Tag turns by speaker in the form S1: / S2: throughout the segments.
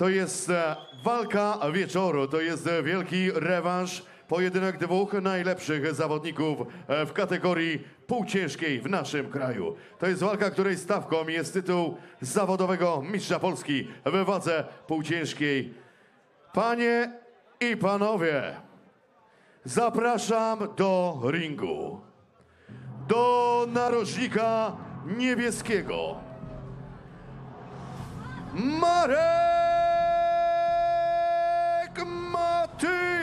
S1: To jest e, walka wieczoru, to jest e, wielki rewanż, pojedynek dwóch najlepszych zawodników e, w kategorii półciężkiej w naszym kraju. To jest walka, której stawką jest tytuł zawodowego mistrza Polski we wadze półciężkiej. Panie i panowie, zapraszam do ringu. Do narożnika niebieskiego. Marek Matyja!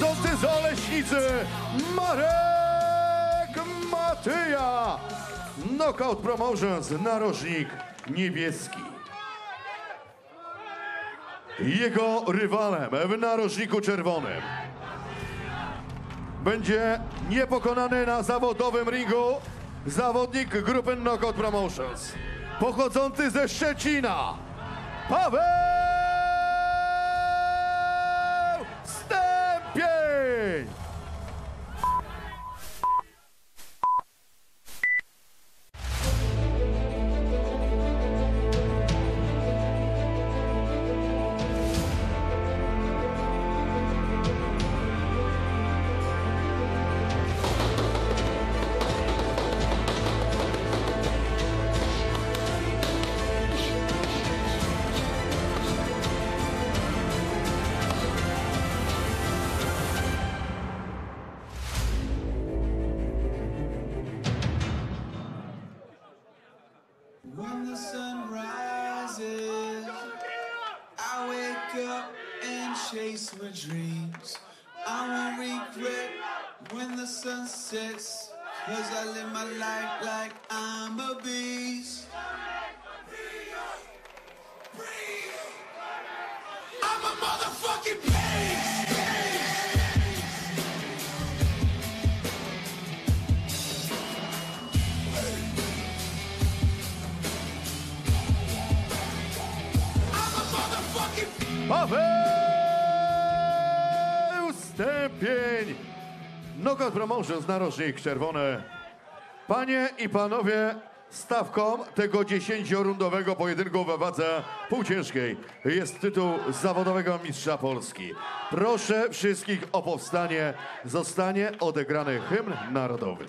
S1: Pochodzący z Oleśnicy Marek Matyja! Knockout Promotions, narożnik niebieski. Jego rywalem w narożniku czerwonym będzie niepokonany na zawodowym ringu zawodnik grupy Knockout Promotions. Pochodzący ze Szczecina, Paweł Stępień!
S2: The cause I live my life like I'm a beast. I'm a motherfucking beast!
S1: Paweł Stępień! Knockout Promotions, narożnik czerwony. Panie i panowie, stawką tego dziesięciorundowego pojedynku we wadze półciężkiej jest tytuł zawodowego mistrza Polski. Proszę wszystkich o powstanie. Zostanie odegrany hymn narodowy.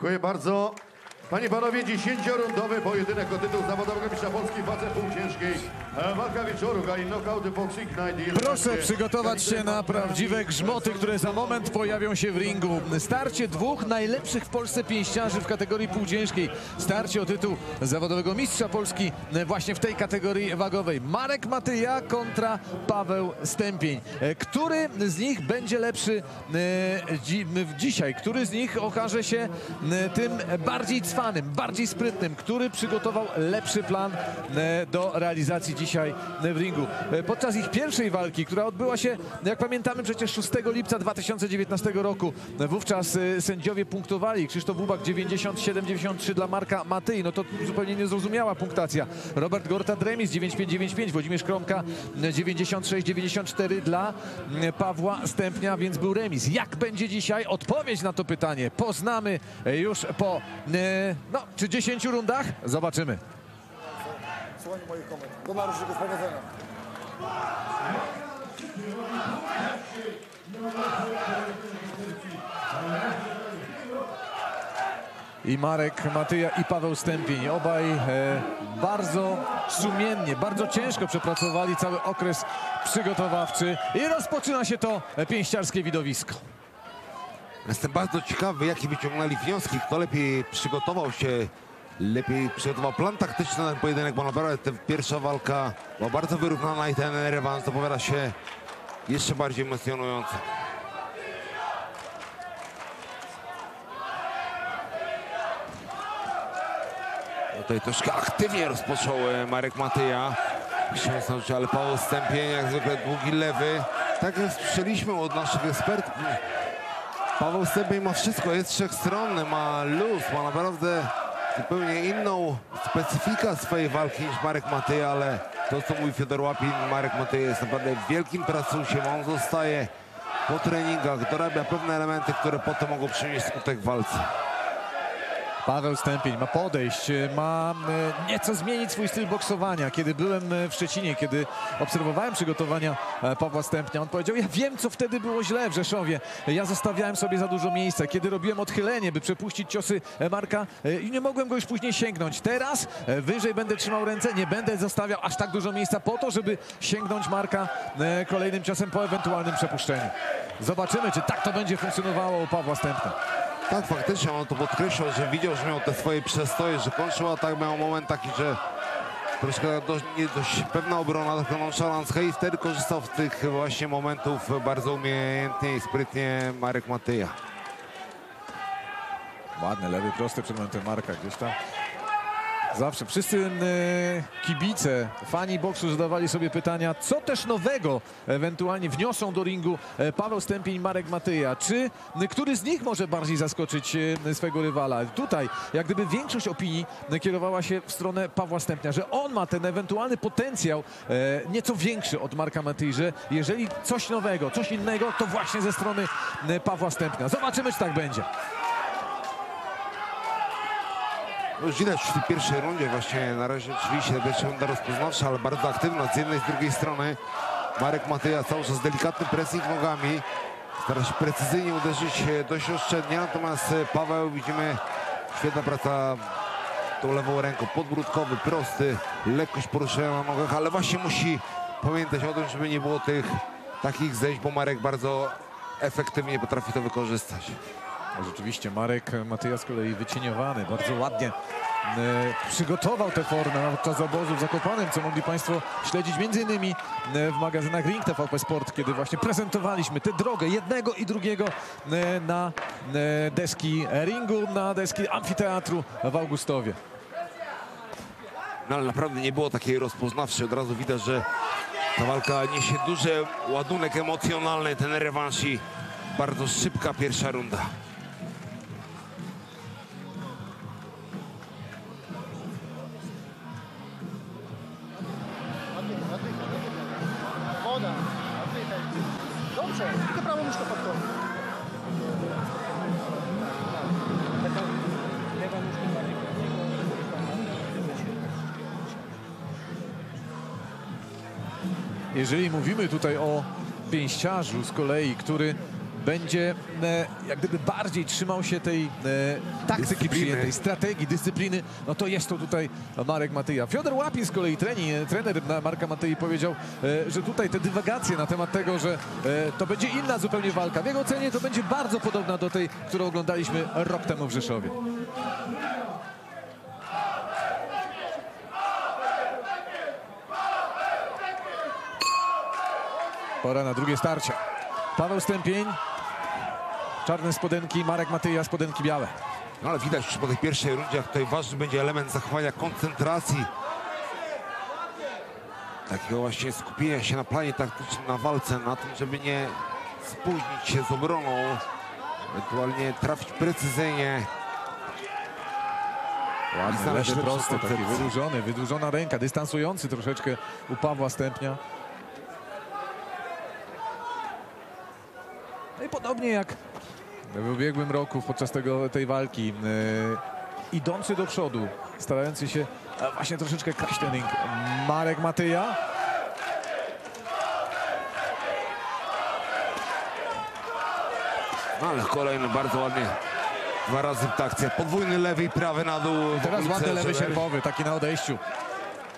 S1: Dziękuję bardzo. Panie i panowie, dziesięciorundowy pojedynek o tytuł zawodowego mistrza Polski w wadze półciężkiej. E, Walka wieczoru, Gali Knockout Box Ignite.
S3: Proszę przygotować się na prawdziwe grzmoty, które za moment pojawią się w ringu. Starcie dwóch najlepszych w Polsce pięściarzy w kategorii półciężkiej. Starcie o tytuł zawodowego mistrza Polski właśnie w tej kategorii wagowej. Marek Matyja kontra Paweł Stępień. E, Który z nich będzie lepszy e, dzi dzisiaj? Który z nich okaże się e, tym bardziej cwanym, bardziej sprytnym? Który przygotował lepszy plan e, do realizacji dzisiaj w ringu? E, Podczas ich pierwszej walki, która odbyła się, jak pamiętamy, przecież 6 lipca 2019 roku, e, wówczas e, sędziowie punktowali. Krzysztof Bubak 90-73 dla Marka Matyi. No to zupełnie niezrozumiała punktacja. Robert Gortat remis 95-95, Włodzimierz Kromka e, 96-94 dla e, Pawła Stępnia, więc był remis. Jak będzie dzisiaj? Odpowiedź na to pytanie poznamy e, już po e, no, czy 10 rundach? Zobaczymy.
S4: Słuchaj moich komend. Do naruszników powodzenia.
S3: i Marek Matyja i Paweł Stępień. Obaj e, bardzo sumiennie, bardzo ciężko przepracowali cały okres przygotowawczy i rozpoczyna się to pięściarskie widowisko.
S5: Jestem bardzo ciekawy, jakie wyciągnęli wnioski, kto lepiej przygotował się, lepiej przygotował plan taktyczny na ten pojedynek, bo naprawdę ta pierwsza walka była bardzo wyrównana i ten rewans zapowiada się jeszcze bardziej emocjonująco. Tutaj troszkę aktywnie rozpoczął e, Marek Matyja. Chciałem znaczy, ale Paweł Stępień jak zwykle długi lewy. Tak jak słyszeliśmy od naszych ekspertów, Paweł Stępień ma wszystko, jest wszechstronny, ma luz, ma naprawdę zupełnie inną specyfikę swojej walki niż Marek Matyja, ale to co mówi Fiodor Łapin, Marek Matyja jest naprawdę wielkim pracusiem, on zostaje po treningach, dorabia pewne elementy, które potem mogą przynieść skutek w walce.
S3: Paweł Stępień ma podejść, e, ma e, nieco zmienić swój styl boksowania. Kiedy byłem e, w Szczecinie, kiedy obserwowałem przygotowania e, Pawła Stępnia, on powiedział, ja wiem, co wtedy było źle w Rzeszowie. Ja zostawiałem sobie za dużo miejsca. Kiedy robiłem odchylenie, by przepuścić ciosy e, Marka e, i nie mogłem go już później sięgnąć. Teraz wyżej będę trzymał ręce, nie będę zostawiał aż tak dużo miejsca po to, żeby sięgnąć Marka kolejnym ciosem po ewentualnym przepuszczeniu. Zobaczymy, czy tak to będzie funkcjonowało u Pawła Stępnia.
S5: Tak, faktycznie on to podkreślał, że widział, że miał te swoje przestoje, że kończył atak, miał moment taki, że troszkę dość, nie dość pewna obrona, taka nonszalancka i wtedy korzystał z tych właśnie momentów bardzo umiejętnie i sprytnie Marek Matyja.
S3: Ładny lewy prosty przed momentem Marka gdzieś tam. Zawsze wszyscy e, kibice, fani boksu zadawali sobie pytania, co też nowego ewentualnie wniosą do ringu e, Paweł Stępień Marek Matyja. Czy e, który z nich może bardziej zaskoczyć e, swego rywala? Tutaj jak gdyby większość opinii kierowała się w stronę Pawła Stępnia, że on ma ten ewentualny potencjał e, nieco większy od Marka Matyi, że jeżeli coś nowego, coś innego, to właśnie ze strony Pawła Stępnia. Zobaczymy, czy tak będzie.
S5: No widać w tej pierwszej rundzie właśnie na razie oczywiście pierwsza runda rozpoznawcza, ale bardzo aktywna z jednej i z drugiej strony. Marek Matyja cały czas delikatny pressing nogami. Stara się precyzyjnie uderzyć e, dość oszczędnie, natomiast e, Paweł widzimy świetna praca tą lewą ręką, podbródkowy, prosty, lekkość poruszenia na nogach, ale właśnie musi pamiętać o tym, żeby nie było tych takich zejść, bo Marek bardzo efektywnie potrafi to wykorzystać.
S3: Rzeczywiście Marek Matyja z kolei wycieniowany, bardzo ładnie e, przygotował tę formę podczas obozu w Zakopanem, co mogli Państwo śledzić między innymi e, w magazynach Ring TVP Sport, kiedy właśnie prezentowaliśmy tę drogę jednego i drugiego e, na deski ringu, na deski amfiteatru w Augustowie.
S5: No ale naprawdę nie było takiej rozpoznawczej. Od razu widać, że ta walka niesie duży ładunek emocjonalny, ten rewanż i bardzo szybka pierwsza runda.
S3: Jeżeli mówimy tutaj o pięściarzu z kolei, który będzie e, jak gdyby bardziej trzymał się tej e, taktyki
S5: Dyscypliny.
S3: przyjętej, strategii, dyscypliny, no to jest to tutaj Marek Matyja. Fiodor Łapin z kolei treni, trener Marka Matyi powiedział, e, że tutaj te dywagacje na temat tego, że e, to będzie inna zupełnie walka. W jego ocenie to będzie bardzo podobna do tej, którą oglądaliśmy rok temu w Rzeszowie. Pora na drugie starcie. Paweł Stępień, czarne spodenki, Marek Matyja, spodenki białe.
S5: No ale widać już po tej pierwszej rundzie, jak tutaj ważny będzie element zachowania koncentracji. Takiego właśnie skupienia się na planie taktycznym, na walce, na tym, żeby nie spóźnić się z obroną. Ewentualnie trafić precyzyjnie.
S3: Ładny,
S5: lepszą
S3: prosty, taki wydłużony, wydłużona ręka, dystansujący troszeczkę u Pawła Stępnia. No i podobnie jak w ubiegłym roku podczas tego, tej walki, e, idący do przodu, starający się e, właśnie troszeczkę kraść ten ring. Marek Matyja.
S5: No ale kolejny bardzo ładnie. Dwa razy akcja. Podwójny lewy i prawy na dół. w
S3: Teraz ładny lewy sierpowy, taki na odejściu.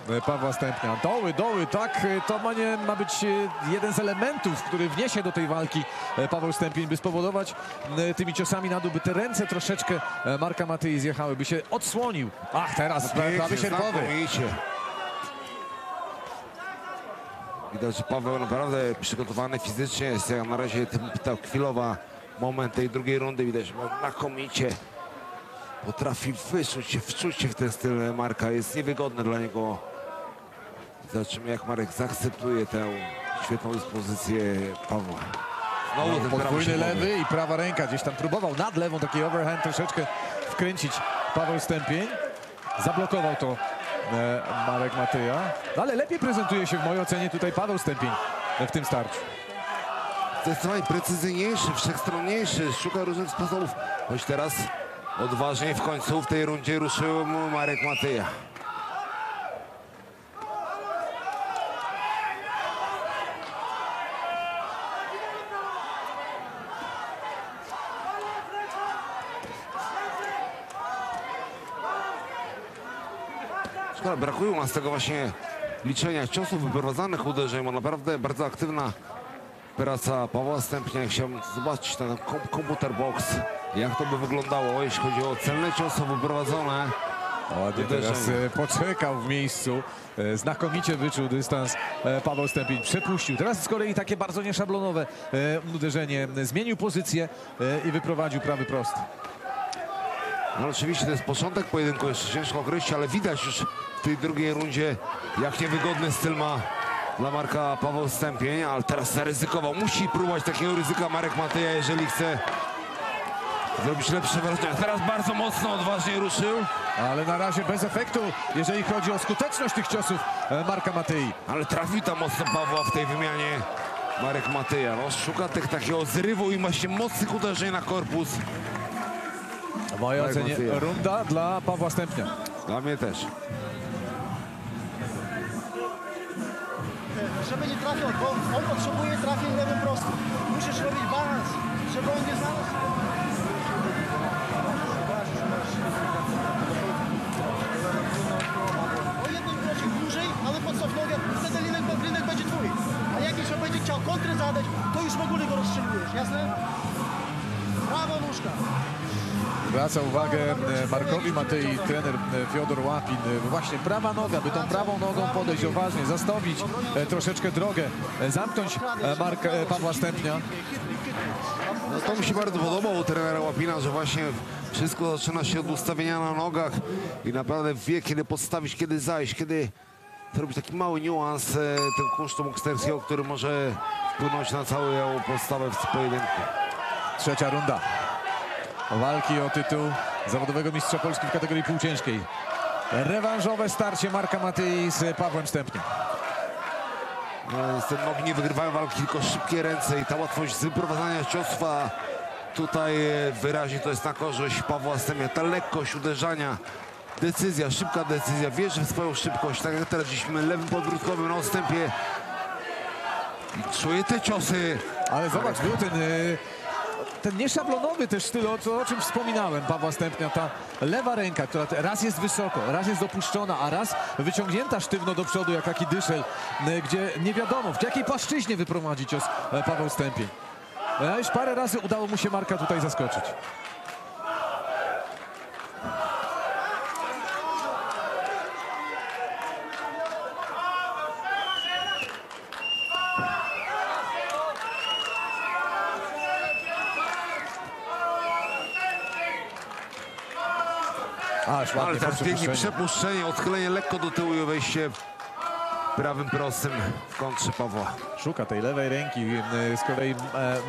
S3: E, Pawła Stępnia. Doły, doły, tak, e, to ma, nie, ma być e, jeden z elementów, który wniesie do tej walki Paweł Stępień, by spowodować tymi ciosami na dół, by te ręce troszeczkę Marka Matyi zjechały, by się odsłonił. Ach, teraz pra- prawy sierpowy.
S5: Widać, że Paweł naprawdę przygotowany fizycznie jest. Jak na razie ta chwilowa moment tej drugiej rundy widać, że znakomicie potrafi wyczuć się, wczuć się w ten styl Marka. Jest niewygodny dla niego. Zobaczymy, jak Marek zaakceptuje tę świetną dyspozycję Pawła. Znowu ten
S3: No, Podwójny lewy i prawa ręka gdzieś tam próbował nad lewą taki overhand troszeczkę wkręcić Paweł Stępień. Zablokował to e, Marek Matyja. No, ale lepiej prezentuje się w mojej ocenie tutaj Paweł Stępień w tym starciu.
S5: Zdecydowanie precyzyjniejszy, wszechstronniejszy, szuka różnych sposobów. Choć teraz odważniej w końcu w tej rundzie ruszył mu Marek Matyja. Brakuje u nas tego właśnie liczenia ciosów, wyprowadzanych uderzeń, bo naprawdę bardzo aktywna praca Pawła Stępnia. Chciałbym zobaczyć ten kom komputer box, jak to by wyglądało, jeśli chodzi o celne ciosy wyprowadzone.
S3: Ładnie teraz e, poczekał w miejscu. E, Znakomicie wyczuł dystans e, Paweł Stępień. Przepuścił. Teraz z kolei takie bardzo nieszablonowe uderzenie. Zmienił pozycję i wyprowadził prawy prosty.
S5: No oczywiście to jest początek pojedynku, jeszcze ciężko określić, ale widać już w tej drugiej rundzie, jak niewygodny styl ma dla Marka Paweł Stępień, ale teraz zaryzykował. Musi próbować takiego ryzyka Marek Matyja, jeżeli chce zrobić lepsze wrażenie. Teraz bardzo mocno, odważnie ruszył.
S3: Ale na razie bez efektu, jeżeli chodzi o skuteczność tych ciosów e, Marka Matyi.
S5: Ale trafił tam mocno Pawła w tej wymianie Marek Matyja. No, szuka tych takiego zrywu i właśnie mocnych uderzeń na korpus.
S3: Mojej ocenie
S5: Matyja.
S3: runda dla Pawła Stępnia.
S5: Dla mnie też.
S4: Żeby nie trafił, bo on potrzebuje trafień lewym prostym. Musisz robić balans, żeby on nie znalazł. O jednym krocie dłużej, ale podstaw nogę, wtedy linek, linek będzie twój. A jak jeszcze będzie chciał kontrę zadać, to już w ogóle go rozstrzeliłeś, jasne? Prawa nóżka.
S3: Zwraca uwagę e, Markowi Matyi, trener e, Fiodor Łapin. E, Właśnie prawa noga, by tą prawą nogą podejść uważnie, zastąpić e, troszeczkę drogę, zamknąć Marka, e, Pawła Stępnia.
S5: No to mi się bardzo podoba u trenera Łapina, że właśnie wszystko zaczyna się od ustawienia na nogach i naprawdę wie, kiedy podstawić, kiedy zajść, kiedy zrobić taki mały niuans e, tego kunsztu bokserskiego, który może wpłynąć na całą postawę w pojedynku.
S3: Trzecia runda. Walki o tytuł zawodowego mistrza Polski w kategorii półciężkiej. Rewanżowe starcie Marka Matyi z Pawłem Stępniem.
S5: No, niestety nogi nie wygrywają walki, tylko szybkie ręce i ta łatwość z wyprowadzania ciosów, a tutaj wyraźnie to jest na korzyść Pawła Stępnia. Ta lekkość uderzania, decyzja, szybka decyzja, wierzy w swoją szybkość, tak jak teraz dziśmy lewym podbródkowym na odstępie. Czuje te ciosy.
S3: Ale zobacz, ten e, ten nieszablonowy też styl, o, o czym wspominałem Pawła Stępnia, ta lewa ręka, która raz jest wysoko, raz jest opuszczona, a raz wyciągnięta sztywno do przodu, jak taki dyszel, e, gdzie nie wiadomo, w jakiej płaszczyźnie wyprowadzi cios e, Paweł Stępień. A już parę razy udało mu się Marka tutaj zaskoczyć. Aż
S5: Ale
S3: ładnie
S5: teraz
S3: po
S5: pięknie przepuszczenie, odchylenie lekko do tyłu i wejście prawym prostym w kontrze Pawła.
S3: Szuka tej lewej ręki. y, Z kolei e,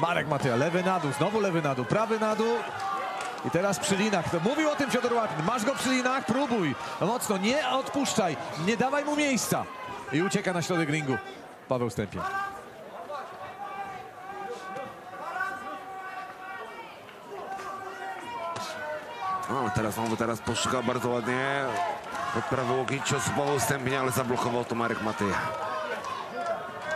S3: Marek Matyja. Lewy na dół, znowu lewy na dół, prawy na dół. I teraz przy linach. To Mówił o tym Fiodor Łapin. Masz go przy linach, próbuj. Mocno, nie odpuszczaj. Nie dawaj mu miejsca. I ucieka na środek ringu. Paweł Stępień.
S5: No, teraz znowu teraz poszukał bardzo ładnie. Pod prawy łokieć cios Paweł Stępnia, ale zablokował to Marek Matyja.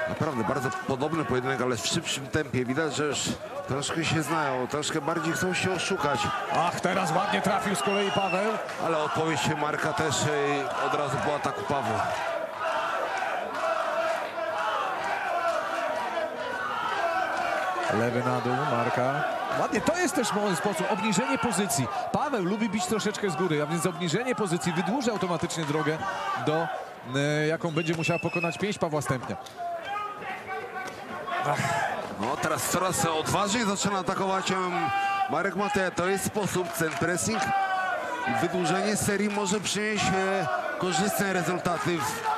S5: Naprawdę bardzo podobny pojedynek, ale w szybszym tempie. Widać, że już troszkę się znają, troszkę bardziej chcą się oszukać.
S3: Ach, teraz ładnie trafił z kolei Paweł.
S5: Ale odpowiedź Marka też e, od razu po ataku Pawła.
S3: Lewy na dół, Marka. Ładnie, to jest też sposób. Obniżenie pozycji. Paweł lubi bić troszeczkę z góry, a więc obniżenie pozycji wydłuży automatycznie drogę do, e, jaką będzie musiała pokonać pięść Pawła Stępnia.
S5: No teraz coraz odważniej zaczyna atakować Marek Mateja. To jest sposób, ten pressing wydłużenie serii może przynieść e, korzystne rezultaty w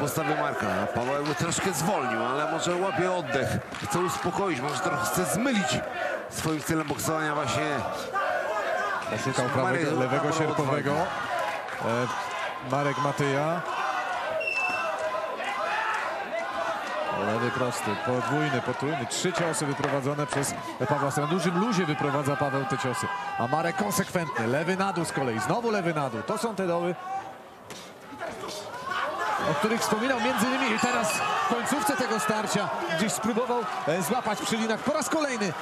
S5: postawie Marka. Paweł troszkę zwolnił, ale może łapie oddech. Chce uspokoić, może trochę chce zmylić swoim celem boksowania właśnie.
S3: Poszukał prawego, lewego sierpowego. E, Marek Matyja. Lewy prosty, podwójny, potrójny. Trzy ciosy wyprowadzone przez Pawła. Na dużym luzie wyprowadza Paweł te ciosy. A Marek konsekwentny. Lewy na dół z kolei. Znowu lewy na dół. To są te doły, o których wspominał między innymi teraz w końcówce tego starcia gdzieś spróbował e, złapać przy linach po raz kolejny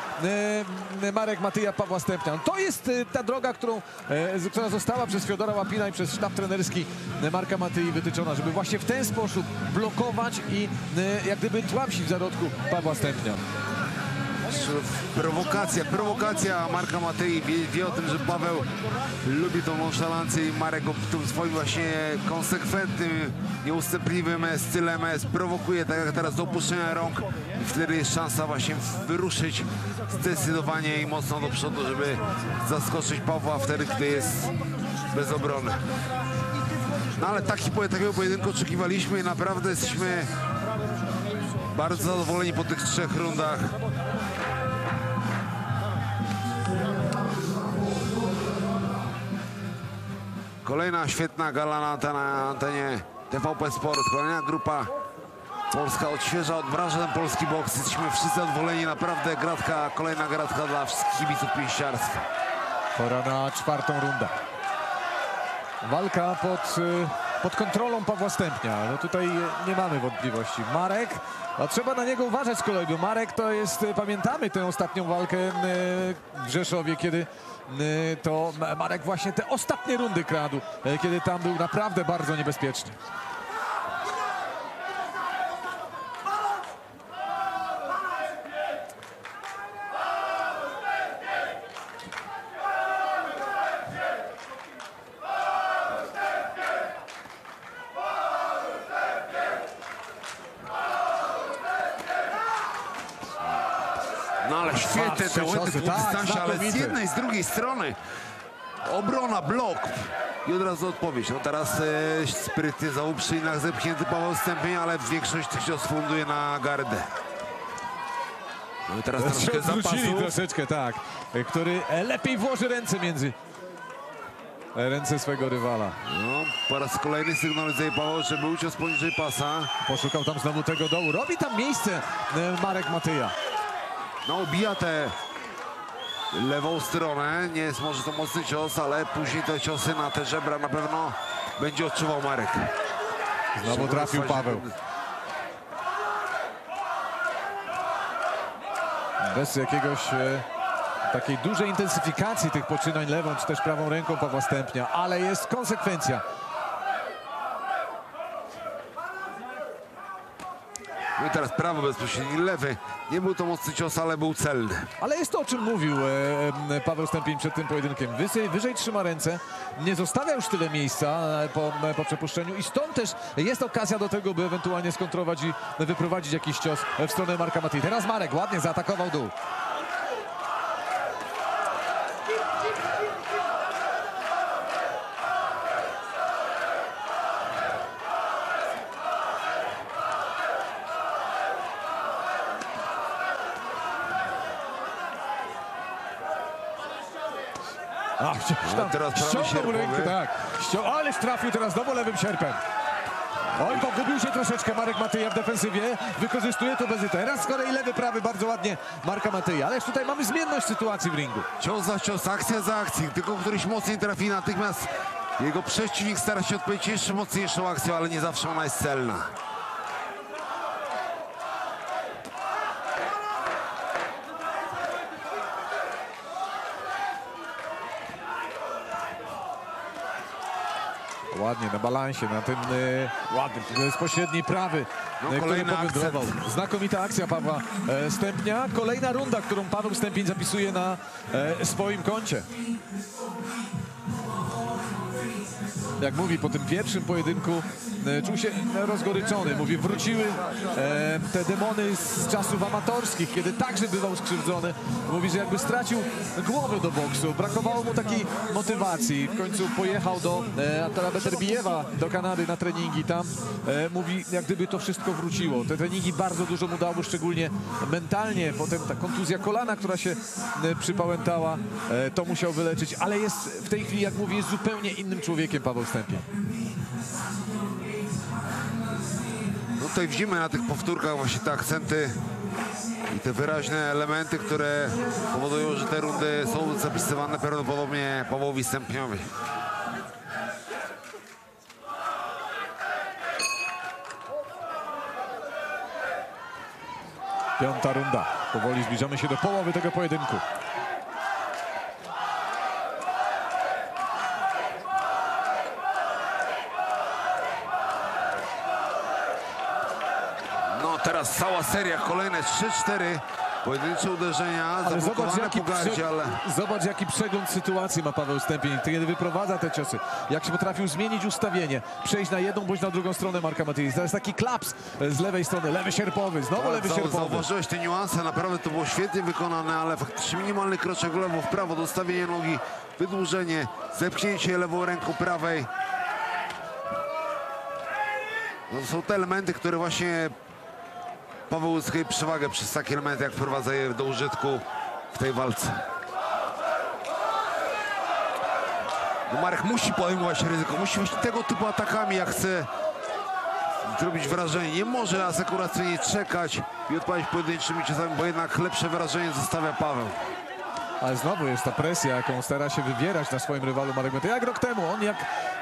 S3: e, Marek Matyja Pawła Stępnia. To jest e, ta droga, którą, która została przez Fiodora Łapina i przez sztab trenerski Marka Matyi wytyczona, żeby właśnie w ten sposób blokować i jak gdyby tłamsić w zarodku Pawła Stępnia.
S5: Prowokacja, prowokacja Marka Matei wie, wie o tym, że Paweł lubi tą nonszalancję i Marek tym swoim właśnie konsekwentnym, nieustępliwym stylem sprowokuje, tak jak teraz do opuszczenia rąk i wtedy jest szansa właśnie wyruszyć zdecydowanie i mocno do przodu, żeby zaskoczyć Pawła wtedy, gdy jest bez obrony. No ale taki, takiego pojedynku oczekiwaliśmy i naprawdę jesteśmy bardzo zadowoleni po tych trzech rundach. Kolejna świetna gala na, antenie TVP Sport. Kolejna grupa Polska odświeża, odmraża ten polski boks. Jesteśmy wszyscy zadowoleni. Naprawdę gratka, kolejna gratka dla wszystkich kibiców pięściarstwa.
S3: Pora na czwartą rundę. Walka pod, y, pod kontrolą Pawła Stępnia. No tutaj nie mamy wątpliwości. Marek, a trzeba na niego uważać z kolei, bo Marek to jest, y, pamiętamy tę ostatnią walkę y, w Rzeszowie, kiedy y, to Ma- Marek właśnie te ostatnie rundy kradł, kiedy tam był naprawdę bardzo niebezpieczny.
S5: No ale świetne
S3: trzy
S5: te łety
S3: ciosy,
S5: po
S3: tak,
S5: dystansie, ale z
S3: znakomity.
S5: Jednej, z drugiej strony obrona, blok i od razu odpowiedź. No teraz e, sprytnie za uprzynach zepchnięty Paweł Stępień, ale większość tych ciosów funduje na gardę. No i teraz troszkę
S3: Odwrócili
S5: zapasu.
S3: troszeczkę, tak. y, Który e, lepiej włoży ręce między e, ręce swego rywala.
S5: No, po raz kolejny sygnalizuje Paweł, że był cios poniżej pasa.
S3: Poszukał tam znowu tego dołu. Robi tam miejsce e, Marek Matyja.
S5: No, obija tę lewą stronę. Nie jest może to mocny cios, ale później te ciosy na te żebra na pewno będzie odczuwał Marek.
S3: Znowu trafił Paweł. bez jakiegoś e, takiej dużej intensyfikacji tych poczynań lewą czy też prawą ręką Pawła Stępnia, ale jest konsekwencja.
S5: No i teraz prawo bezpośredni, lewy. Nie był to mocny cios, ale był celny.
S3: Ale jest to, o czym mówił e, e, Paweł Stępień przed tym pojedynkiem. Wyżej, wyżej trzyma ręce, nie zostawia już tyle miejsca e, po, e, po przepuszczeniu i stąd też jest okazja do tego, by ewentualnie skontrować i wyprowadzić jakiś cios w stronę Marka Matyi. Teraz Marek ładnie zaatakował dół. Tam
S5: teraz
S3: ściągnął rękę, tak. Ale trafił teraz znowu lewym sierpem. Oj, pogubił się troszeczkę Marek Matyja w defensywie. Wykorzystuje to bezy. Teraz z kolei lewy, prawy bardzo ładnie Marka Matyja. Ależ tutaj mamy zmienność sytuacji w ringu.
S5: Cios za cios, akcja za akcją. Tylko któryś mocniej trafi natychmiast. Jego przeciwnik stara się odpowiedzieć jeszcze mocniejszą akcją, ale nie zawsze ona jest celna.
S3: Ładnie na balansie, na ten y, ładny, bezpośredni prawy,
S5: No,
S3: y, który powędrował. Znakomita akcja Pawła e, Stępnia. Kolejna runda, którą Paweł Stępień zapisuje na e, swoim koncie. jak mówi, po tym pierwszym pojedynku e, czuł się rozgoryczony. Mówi, wróciły e, te demony z czasów amatorskich, kiedy także bywał skrzywdzony. Mówi, że jakby stracił głowę do boksu. Brakowało mu takiej motywacji. W końcu pojechał do e, Atara Beterbijewa, do Kanady na treningi. Tam mówi, jak gdyby to wszystko wróciło. Te treningi bardzo dużo mu dały, szczególnie mentalnie. Potem ta kontuzja kolana, która się przypałętała, to musiał wyleczyć. Ale jest w tej chwili, jak mówi, jest zupełnie innym człowiekiem Paweł Stępień.
S5: Tutaj widzimy na tych powtórkach właśnie te akcenty i te wyraźne elementy, które powodują, że te rundy są zapisywane prawdopodobnie Pawłowi Stępniowi.
S3: Piąta runda. Powoli zbliżamy się do połowy tego pojedynku.
S5: No teraz cała seria, kolejne 3-4 pojedyncze uderzenia,
S3: Ale zobacz jaki,
S5: po gardzie,
S3: prze...
S5: ale...
S3: zobacz, jaki przegląd sytuacji ma Paweł Stępień, kiedy wyprowadza te ciosy. Jak się potrafił zmienić ustawienie, przejść na jedną bądź na drugą stronę Marka Matyjs. Teraz taki klaps z lewej strony, lewy sierpowy, znowu lewy sierpowy.
S5: Zauważyłeś te niuanse, naprawdę to było świetnie wykonane, ale faktycznie minimalny kroczek w lewo, w prawo, dostawienie nogi, wydłużenie, zepchnięcie lewą ręką prawej. No to są te elementy, które właśnie Paweł uzyskuje przewagę przez takie elementy, jak wprowadza je do użytku w tej walce. No Marek musi podejmować ryzyko, musi właśnie tego typu atakami, jak chce zrobić wrażenie. Nie może asekuracyjnie czekać i odpalić pojedynczymi ciosami, bo jednak lepsze wrażenie zostawia Paweł.
S3: Ale znowu jest ta presja, jaką stara się wywierać na swoim rywalu Marek Matyja. Jak rok temu, on jak,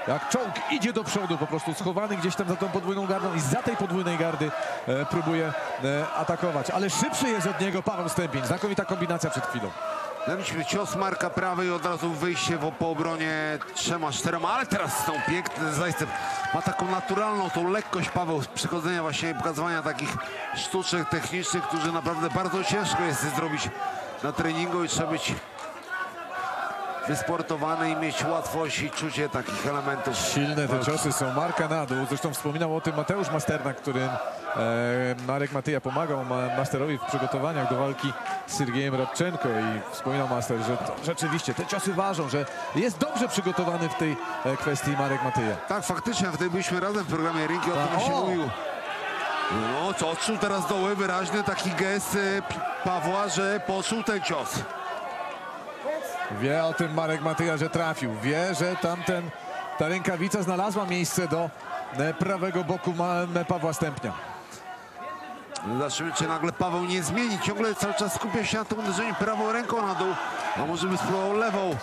S3: jak czołg idzie do przodu, po prostu schowany gdzieś tam za tą podwójną gardą i za tej podwójnej gardy e, próbuje e, atakować. Ale szybszy jest od niego Paweł Stępień. Znakomita kombinacja przed chwilą.
S5: Mieliśmy cios Marka prawej od razu wyjście w, po obronie trzema, czterema, ale teraz są piękne zajście. Ma taką naturalną, tą lekkość Paweł z przychodzenia właśnie pokazywania takich sztuczek technicznych, które naprawdę bardzo ciężko jest zrobić na treningu i trzeba być wysportowany i mieć łatwość i czucie takich elementów.
S3: Silne te ciosy są Marka na dół. Zresztą wspominał o tym Mateusz Masterna, którym e, Marek Matyja pomagał ma, Masterowi w przygotowaniach do walki z Siergiejem Radczenko i wspominał Master, że to, rzeczywiście te ciosy ważą, że jest dobrze przygotowany w tej e, kwestii Marek Matyja.
S5: Tak, faktycznie, wtedy byliśmy razem w programie Ringi, o tym właśnie
S3: o!
S5: mówił. No, co odczuł teraz doły, wyraźny taki gest P- Pawła, że poczuł ten cios.
S3: Wie o tym Marek Matyja, że trafił. Wie, że tamten, ta rękawica znalazła miejsce do e, prawego boku e, Pawła Stępnia.
S5: Zobaczymy, czy nagle Paweł nie zmieni. Ciągle cały czas skupia się na tym uderzeniu prawą ręką na dół, a może by spróbował lewą.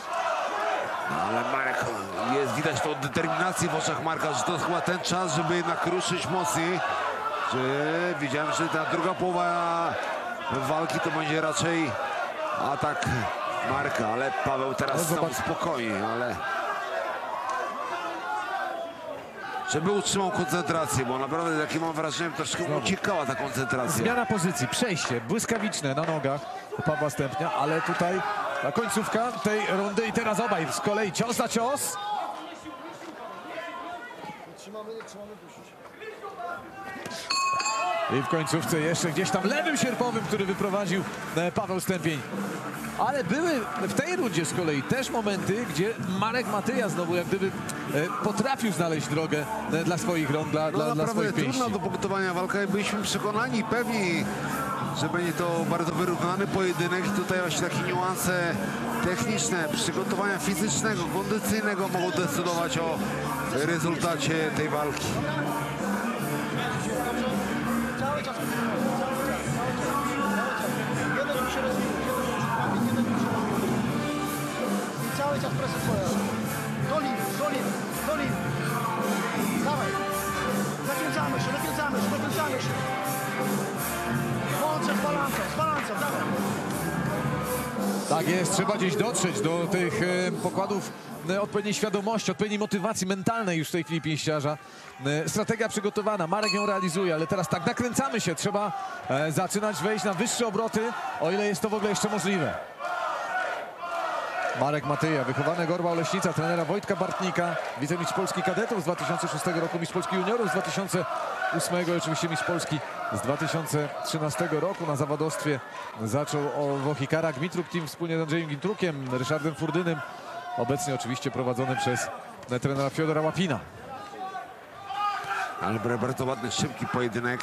S5: Ale Marek, jest widać tą determinację w oczach Marka, że to chyba ten czas, żeby jednak ruszyć mocniej. Widziałem, że ta druga połowa walki to będzie raczej atak Marka, ale Paweł teraz stał
S3: zobacz-
S5: spokojnie, ale żeby utrzymał koncentrację, bo naprawdę takie mam wrażenie, troszkę mu uciekała ta koncentracja.
S3: Zmiana pozycji, przejście błyskawiczne na nogach Pawła Stępnia, ale tutaj ta końcówka tej rundy i teraz obaj z kolei cios za cios.
S4: Trzymamy, trzymamy.
S3: I w końcówce jeszcze gdzieś tam lewym sierpowym, który wyprowadził e, Paweł Stępień. Ale były w tej rundzie z kolei też momenty, gdzie Marek Matyja znowu jak gdyby e, potrafił znaleźć drogę e, dla swoich rąk, dla,
S5: No
S3: dla, dla swoich pięści.
S5: trudna do punktowania walka i byliśmy przekonani pewni, że będzie to bardzo wyrównany pojedynek tutaj właśnie takie niuanse techniczne, przygotowania fizycznego, kondycyjnego mogą decydować o rezultacie tej walki.
S4: Cały czas presja twoja. Do linii, do linii, do linii. Dawaj. Nakręcamy się, nakręcamy się, nakręcamy się. Łączę z balansem, z balansem, dawaj.
S3: Tak jest, trzeba gdzieś dotrzeć do tych e, pokładów odpowiedniej świadomości, odpowiedniej motywacji mentalnej już w tej chwili pięściarza. E, strategia przygotowana, Marek ją realizuje, ale teraz tak, nakręcamy się, trzeba e, zaczynać wejść na wyższe obroty, o ile jest to w ogóle jeszcze możliwe. Marek Matyja, wychowany Gorba Oleśnica, trenera Wojtka Bartnika, wicemistrz Polski kadetów z 2006 roku, mistrz Polski juniorów z 2008 i oczywiście mistrz Polski z 2013 roku. Na zawodowstwie zaczął o Wochikara Gmitruk Team wspólnie z Andrzejem Gintrukiem, Ryszardem Furdynym, obecnie oczywiście prowadzony przez trenera Fiodora Łapina.
S5: Ale bardzo ładny, szybki pojedynek.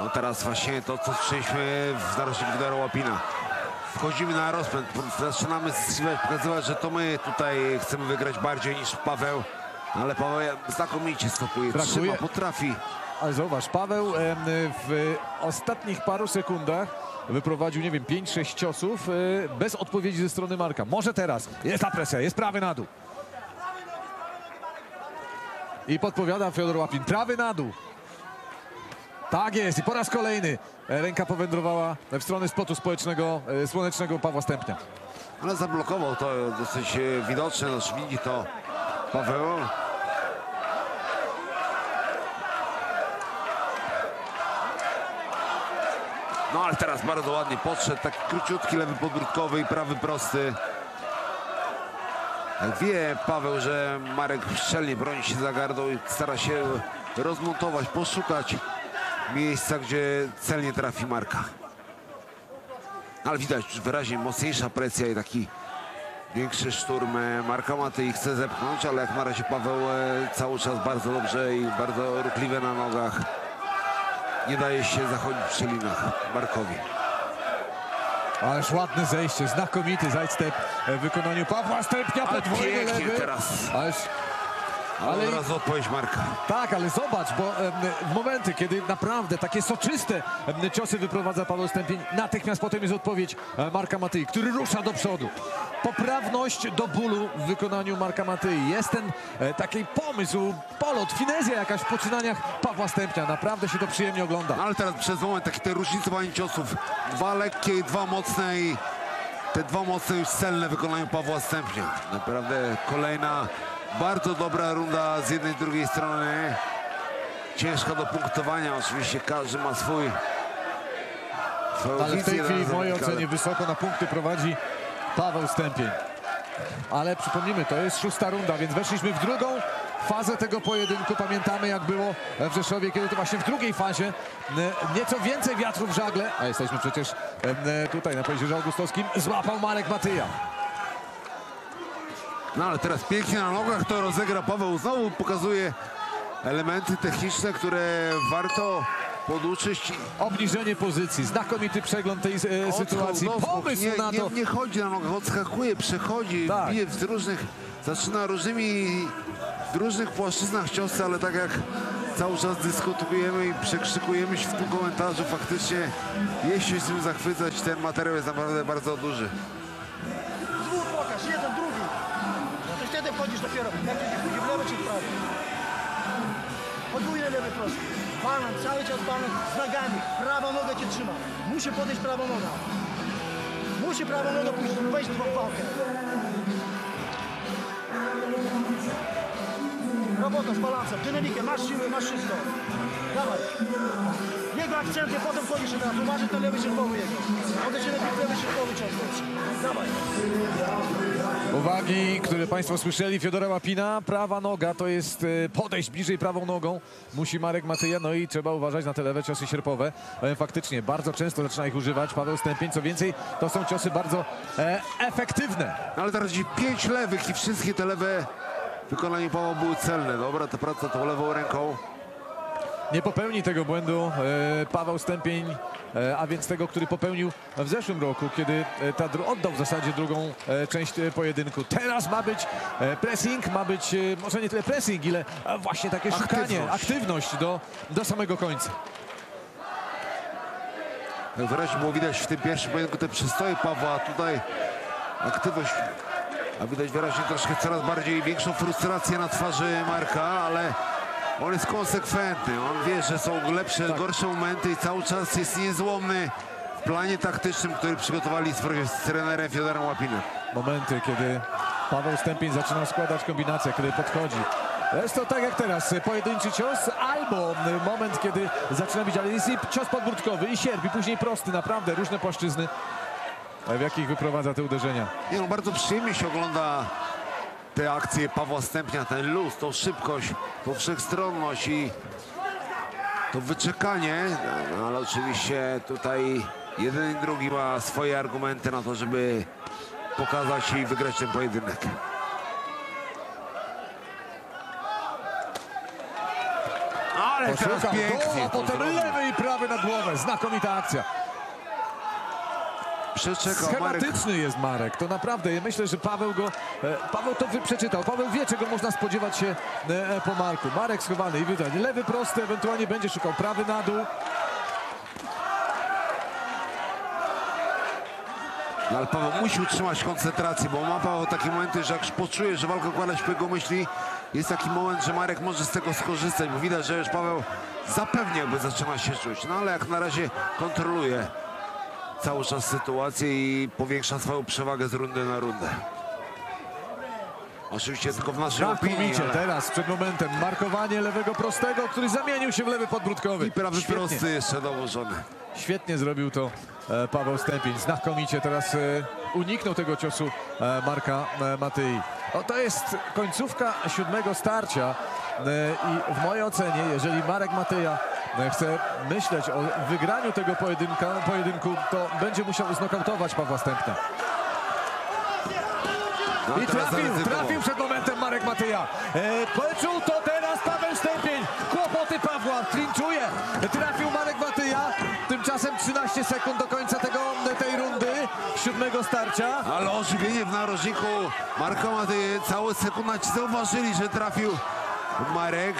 S5: No teraz właśnie to, co słyszeliśmy w narożniku Gdara Łapina. Wchodzimy na rozpęd, zaczynamy pokazywać, że to my tutaj chcemy wygrać bardziej niż Paweł. Ale Paweł znakomicie stopuje,
S3: Brakuje-
S5: trzyma, potrafi.
S3: Ale zauważ, Paweł w ostatnich paru sekundach wyprowadził, nie wiem, 5-6 ciosów e, bez odpowiedzi ze strony Marka. Może teraz. Jest ta presja, jest prawy na dół. I podpowiada Fiodor Łapin. Prawy na dół. Tak jest i po raz kolejny e, ręka powędrowała w stronę spotu społecznego, e, słonecznego Pawła Stępnia.
S5: Ale zablokował to dosyć e, widoczne, znaczy widzi to Paweł. No ale teraz bardzo ładnie podszedł, taki króciutki lewy podbródkowy i prawy prosty. Wie Paweł, że Marek szczelnie broni się za gardą i stara się rozmontować, poszukać miejsca, gdzie celnie trafi Marka. Ale widać wyraźnie mocniejsza presja i taki większy szturm e, Marka Matyi chce zepchnąć, ale jak na razie Paweł e, cały czas bardzo dobrze i bardzo ruchliwe na nogach. Nie daje się zachodzić w szczelinach Markowi.
S3: Ależ ładne zejście, znakomity sidestep w wykonaniu Pawła Stępnia, podwójny lewy.
S5: teraz.
S3: Ależ
S5: Ale od razu odpowiedź Marka.
S3: Tak, ale zobacz, bo em, w momenty, kiedy naprawdę takie soczyste em, ciosy wyprowadza Paweł Stępień, natychmiast potem jest odpowiedź e, Marka Matyi, który rusza do przodu. Poprawność do bólu w wykonaniu Marka Matyi. Jest ten e, taki pomysł, polot, finezja jakaś w poczynaniach Pawła Stępnia. Naprawdę się to przyjemnie ogląda.
S5: No ale teraz przez moment takie te różnicowanie ciosów. Dwa lekkie i dwa mocne i te dwa mocne już celne w wykonaniu Pawła Stępnia. Naprawdę kolejna bardzo dobra runda z jednej i drugiej strony. Ciężka do punktowania. Oczywiście każdy ma swój
S3: Ale w tej chwili w mojej ocenie wysoko na punkty prowadzi Paweł Stępień. Ale przypomnijmy, to jest szósta runda, więc weszliśmy w drugą fazę tego pojedynku. Pamiętamy jak było w Rzeszowie, kiedy to właśnie w drugiej fazie e, nieco więcej wiatru w żagle, a jesteśmy przecież e, tutaj na Pejzierze Augustowskim, złapał Marek Matyja.
S5: No ale teraz pięknie na nogach to rozegra Paweł. Znowu pokazuje elementy techniczne, które warto poduczyć.
S3: Obniżenie pozycji, znakomity przegląd tej e, sytuacji,
S5: Odskok,
S3: pomysł
S5: nie,
S3: na to.
S5: Nie, nie chodzi na nogach, odskakuje, przechodzi,
S3: Tak.
S5: bije z różnych, zaczyna różnymi, w różnych płaszczyznach ciosy, ale tak jak cały czas dyskutujemy i przekrzykujemy się w tym komentarzu, faktycznie jest się z tym zachwycać, ten materiał jest naprawdę bardzo duży.
S4: Dwóch pokaż, jeden, drugi. Wchodzisz dopiero, jak gdzieś wchodzi w lewo czy w prawo. Podwójny lewy prosty. Balans, cały czas balans z nogami. Prawa noga cię trzyma. Musi podejść prawą nogą. Musi prawą nogą pójść, wejść w walkę. Robota z balansem, dynamikę, masz siłę, masz wszystko. Dawaj. Jego akcenty, potem wchodzisz od razu. Uważaj ten lewy sierpowy jego. Odejdź lepiej lewy sierpowy ciągnąć. Dawaj.
S3: Uwagi, które Państwo słyszeli, Fiodora Łapina, prawa noga to jest e, podejść bliżej prawą nogą, musi Marek Matyja, no i trzeba uważać na te lewe ciosy sierpowe. E, Faktycznie, bardzo często zaczyna ich używać Paweł Stępień, co więcej, to są ciosy bardzo e, efektywne.
S5: No ale teraz pięć lewych i wszystkie te lewe w wykonaniu Pawła były celne. Dobra, ta praca tą lewą ręką.
S3: Nie popełni tego błędu e, Paweł Stępień, e, a więc tego, który popełnił w zeszłym roku, kiedy e, ta oddał w zasadzie drugą część pojedynku. Teraz ma być pressing, ma być może nie tyle pressing, ile właśnie takie szukanie,
S5: Aktywność.
S3: aktywność do, do samego końca.
S5: Jak wyraźnie było widać w tym pierwszym pojedynku te przystoje Pawła, a tutaj aktywność. A widać wyraźnie troszkę coraz bardziej większą frustrację na twarzy Marka, ale on jest konsekwentny. On wie, że są lepsze, gorsze momenty i cały czas jest niezłomny w planie taktycznym, który przygotowali z, trenerem Fiodorem Łapinem.
S3: momenty, kiedy Paweł Stępień zaczyna składać kombinację, kiedy podchodzi. Jest to tak jak teraz, pojedynczy cios albo moment, kiedy zaczyna bić, ale jest i cios podbródkowy i sierp i później prosty, naprawdę różne płaszczyzny, w jakich wyprowadza te uderzenia.
S5: Nie no, bardzo przyjemnie się ogląda te akcje Pawła Stępnia, ten luz, tą szybkość, tą wszechstronność i to wyczekanie, no, ale oczywiście tutaj jeden i drugi ma swoje argumenty na to, żeby pokazać i wygrać ten pojedynek. Ale teraz pięknie
S3: a potem lewy i prawy na głowę. Znakomita akcja.
S5: Przeczekał Marek.
S3: Schematyczny jest Marek. To naprawdę, ja myślę, że Paweł go, e, Paweł to przeczytał. Paweł wie, czego można spodziewać się e, po Marku. Marek schowany i widać. Lewy prosty, ewentualnie będzie szukał prawy na dół.
S5: No ale Paweł musi utrzymać koncentrację, bo ma Paweł takie momenty, że jak poczuje, że walka układa się po jego myśli, jest taki moment, że Marek może z tego skorzystać, bo widać, że już Paweł zapewnia, jakby zaczyna się czuć. No ale jak na razie kontroluje cały czas sytuację i powiększa swoją przewagę z rundy na rundę. Oczywiście tylko w naszej opinii,
S3: Znakomicie
S5: ale
S3: teraz przed momentem markowanie lewego prostego, który zamienił się w lewy podbródkowy.
S5: i prawy
S3: Świetnie.
S5: prosty jeszcze dołożony.
S3: Świetnie zrobił to e, Paweł Stępień. Znakomicie teraz e, uniknął tego ciosu e, Marka e, Matyi. O, to jest końcówka siódmego starcia e, i w mojej ocenie, jeżeli Marek Matyja chce myśleć o wygraniu tego pojedynka, pojedynku, to będzie musiał znokautować Pawła Stępnia.
S5: No,
S3: I trafił, trafił przed momentem Marek Matyja. E, poczuł to teraz Paweł Stępień. Kłopoty Pawła, klinczuje. Trafił Marek Matyja. Tymczasem 13 sekund do końca tego, tej rundy, siódmego starcia.
S5: Ale ożywienie w narożniku Marka Matyje. Całe sekunda ci zauważyli, że trafił Marek.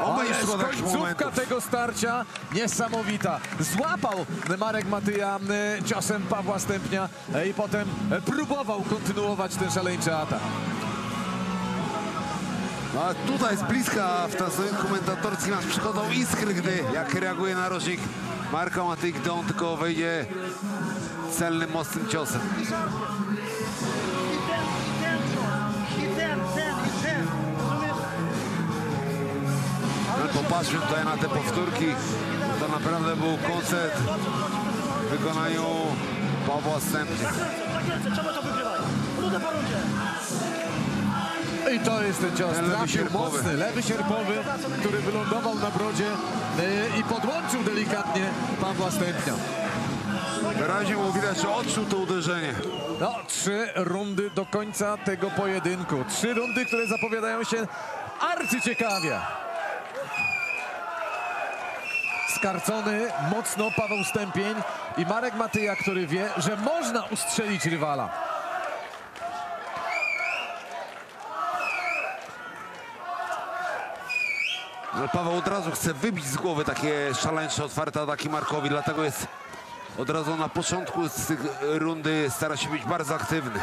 S5: Oba
S3: Ale
S5: jeszcze takich
S3: końcówka
S5: momentów.
S3: tego starcia niesamowita. Złapał Marek Matyja e, ciosem Pawła Stępnia e, i potem e, próbował kontynuować ten szaleńczy atak.
S5: No, a tutaj z bliska w tazonym komentatorskim nas przychodzą iskry, gdy jak reaguje narożnik Marka Matyj, gdy on tylko wejdzie celnym, mocnym ciosem. Popatrzmy tutaj na te powtórki. To naprawdę był koncert w wykonaniu Pawła Stępnia.
S3: I to jest ten cios.
S5: Ten lewy sierpowy.
S3: mocny, lewy sierpowy, który wylądował na brodzie e, i podłączył delikatnie Pawła Stępnia.
S5: Wyraźnie było widać, że odczuł to uderzenie.
S3: No, trzy rundy do końca tego pojedynku. Trzy rundy, które zapowiadają się arcyciekawie. Skarcony mocno Paweł Stępień i Marek Matyja, który wie, że można ustrzelić rywala.
S5: Ale Paweł od razu chce wybić z głowy takie szaleńcze, otwarte ataki Markowi, dlatego jest od razu na początku z rundy stara się być bardzo aktywny.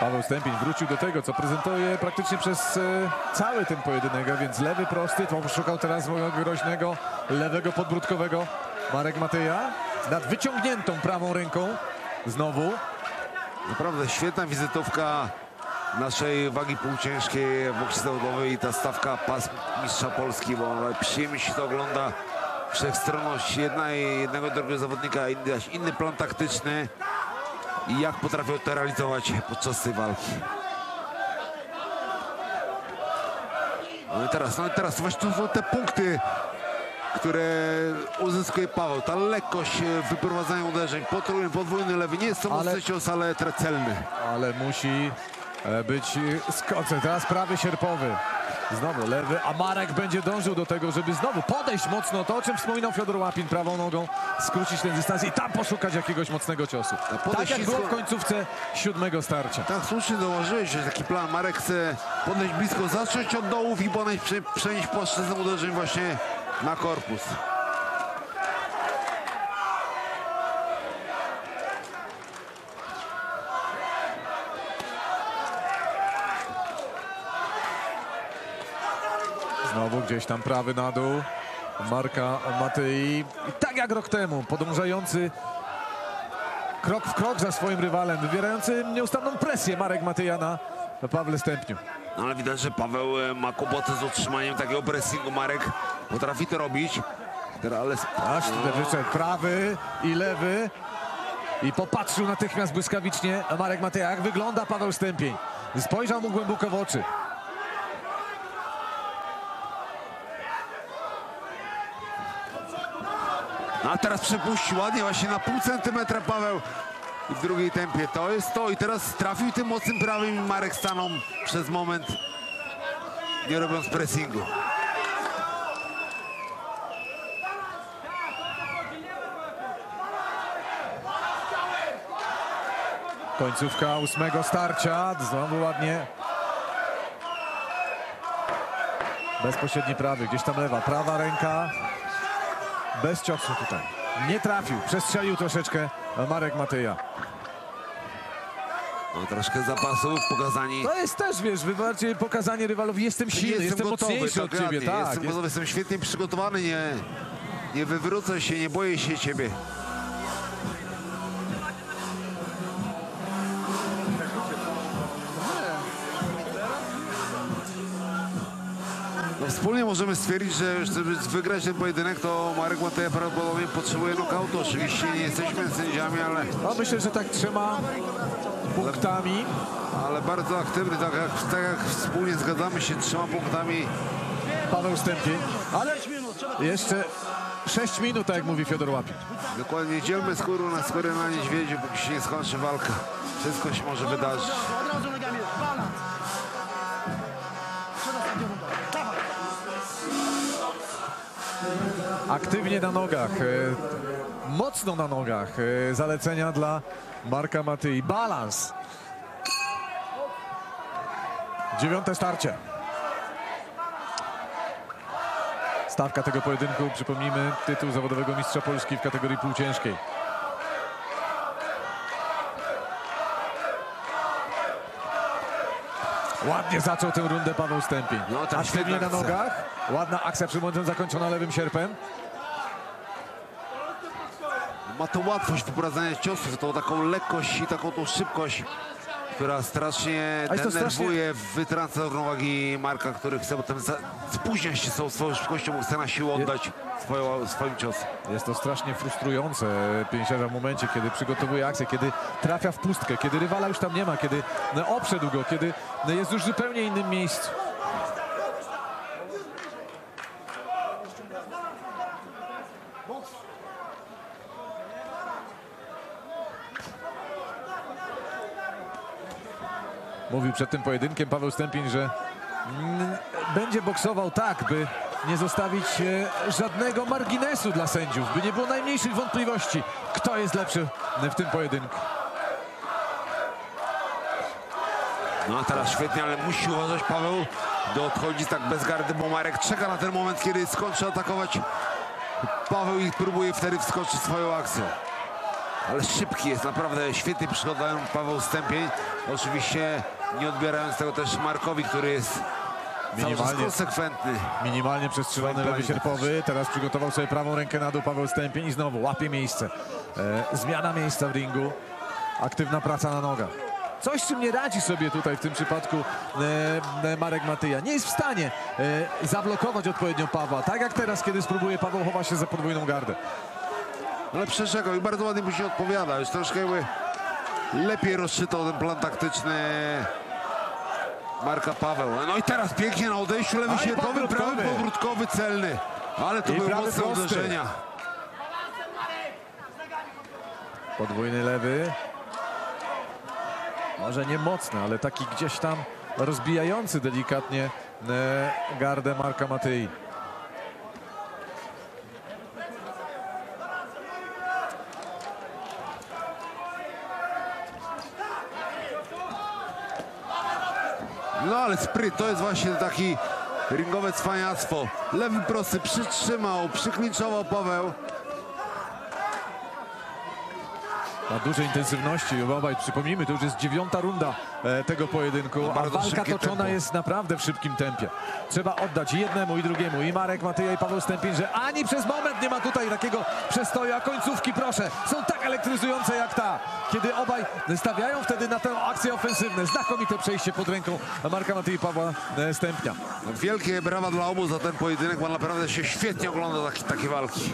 S3: Paweł Stępień wrócił do tego, co prezentuje praktycznie przez e, cały ten pojedynek, a więc lewy prosty, to szukał teraz groźnego lewego podbródkowego Marek Mateja nad wyciągniętą prawą ręką znowu.
S5: Naprawdę świetna wizytówka naszej wagi półciężkiej w boksie zawodowej i ta stawka pas mistrza Polski, bo przyjemnie się to ogląda wszechstronność jedna, jednego drugiego zawodnika, inny plan taktyczny i jak potrafią to realizować podczas tej walki. No i teraz, no i teraz właśnie to są te punkty, które uzyskuje Paweł. Ta lekkość e, w wyprowadzaniu uderzeń, potrójny, podwójny lewy, nie jest to
S3: Ale-
S5: cios, ale celny.
S3: ale musi e, być e, skoce. Teraz prawy sierpowy. Znowu lewy, a Marek będzie dążył do tego, żeby znowu podejść mocno, to o czym wspominał Fiodor Łapin, prawą nogą, skrócić ten dystans i tam poszukać jakiegoś mocnego ciosu.
S5: podejść
S3: Tak jak było w końcówce siódmego starcia.
S5: Tak, słusznie dołożyłeś, że taki plan Marek chce podejść blisko, zacząć od dołów i prze, przenieść płaszczyznę uderzeń właśnie na korpus.
S3: Znowu gdzieś tam prawy na dół. Marka Matei. I tak jak rok temu, podążający krok w krok za swoim rywalem, wywierający nieustanną presję Marek Mateja na Pawle Stępniu.
S5: No ale widać, że Paweł e, ma kłopoty z utrzymaniem takiego pressingu. Marek potrafi to robić. Teraz, ale
S3: Aż tutaj wyszedł prawy i lewy. I popatrzył natychmiast błyskawicznie Marek Mateja. Jak wygląda Paweł Stępień? Spojrzał mu głęboko w oczy.
S5: A teraz przepuścił ładnie właśnie na pół centymetra Paweł i w drugiej tempie. To jest to i teraz trafił tym mocnym prawym i Marek stanął przez moment nie robiąc pressingu.
S3: Końcówka ósmego starcia. Znowu ładnie. Bezpośredni prawy, gdzieś tam lewa. Prawa ręka. Bez ciosu tutaj. Nie trafił. Przestrzelił troszeczkę Marek Mateja.
S5: No troszkę zapasów pokazani.
S3: To jest też, wiesz, wybardziej pokazanie rywalowi. Jestem silny, jestem, mocniejszy od ciebie. Tak,
S5: jestem
S3: jest-
S5: gotowy, jestem świetnie przygotowany, nie, nie wywrócę się, nie boję się ciebie. Możemy stwierdzić, że żeby wygrać ten pojedynek, to Marek Mateja prawdopodobnie potrzebuje nokautu. Oczywiście nie jesteśmy sędziami, ale,
S3: No, myślę, że tak trzema punktami.
S5: ale bardzo aktywny, tak jak, tak jak wspólnie zgadzamy się trzema punktami.
S3: Paweł Stępień. Ale jeszcze 6 minut, tak jak mówi Fiodor Łapin.
S5: Dokładnie, dzielmy skórę na skórę na niedźwiedziu, póki się nie skończy walka. Wszystko się może wydarzyć.
S3: Aktywnie na nogach, e, mocno na nogach. e, Zalecenia dla Marka Matyi. Balans. Dziewiąte starcie. Stawka tego pojedynku, przypomnijmy, tytuł zawodowego mistrza Polski w kategorii półciężkiej. Ładnie zaczął tę rundę Paweł Stępień.
S5: No, tam
S3: Aktywnie na nogach. Ładna akcja przy momencie zakończona lewym sierpem.
S5: Ma to łatwość wyprowadzania ciosów, tą taką lekkość i taką tą szybkość, która strasznie
S3: A jest to
S5: denerwuje, wytrąca równowagi Marka, który chce potem za, spóźnia się z tą swoją szybkością, bo chce na siłę oddać swoją, swoim ciosem.
S3: Jest to strasznie frustrujące pięściarza w momencie, kiedy przygotowuje akcję, kiedy trafia w pustkę, kiedy rywala już tam nie ma, kiedy no, obszedł go, kiedy no, jest już w zupełnie innym miejscu. Mówił przed tym pojedynkiem Paweł Stępień, że będzie boksował tak, by nie zostawić e, żadnego marginesu dla sędziów, by nie było najmniejszych wątpliwości, kto jest lepszy w tym pojedynku.
S5: No a teraz świetnie, ale musi uważać Paweł, do odchodzi tak bez gardy, bo Marek czeka na ten moment, kiedy skończy atakować Paweł i próbuje wtedy wskoczyć swoją akcją. ale szybki jest, naprawdę świetnie przygotował Paweł Stępień. Oczywiście nie odbierając tego też Markowi, który jest cały czas konsekwentny.
S3: Minimalnie przestrzelony lewy sierpowy. Teraz przygotował sobie prawą rękę na dół Paweł Stępień i znowu łapie miejsce. E, zmiana miejsca w ringu. Aktywna praca na nogach. Coś, z czym nie radzi sobie tutaj w tym przypadku e, e, Marek Matyja. Nie jest w stanie e, zablokować odpowiednio Pawła. Tak jak teraz, kiedy spróbuje Paweł chowa się za podwójną gardę.
S5: Ale przeszekał i bardzo ładnie mu się odpowiada. Już troszkę jakby lepiej rozczytał ten plan taktyczny Marka Paweł. No i teraz pięknie na odejściu, lewy sierpowy, prawy
S3: powrótkowy.
S5: celny. Ale to
S3: I
S5: były mocne
S3: prosty.
S5: uderzenia.
S3: Podwójny lewy. Może nie mocny, ale taki gdzieś tam rozbijający delikatnie e, gardę Marka Matyi.
S5: Ale spryt, to jest właśnie taki ringowe cwaniactwo. Lewy prosty przytrzymał, przyklinczował Paweł.
S3: Na dużej intensywności obaj, przypomnijmy, to już jest dziewiąta runda e, tego pojedynku, a
S5: bardzo
S3: walka toczona
S5: tempo.
S3: jest naprawdę w szybkim tempie. Trzeba oddać jednemu i drugiemu, i Marek Matyja i Paweł Stępień, że ani przez moment nie ma tutaj takiego przestoju, a końcówki, proszę, są tak elektryzujące jak ta, kiedy obaj stawiają wtedy na tę akcję ofensywną. Znakomite przejście pod ręką Marka Matyi i Pawła e, Stępnia.
S5: Wielkie brawa dla obu za ten pojedynek, bo naprawdę się świetnie ogląda taki, takie walki.